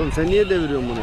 Oğlum sen niye deviriyorsun bunu?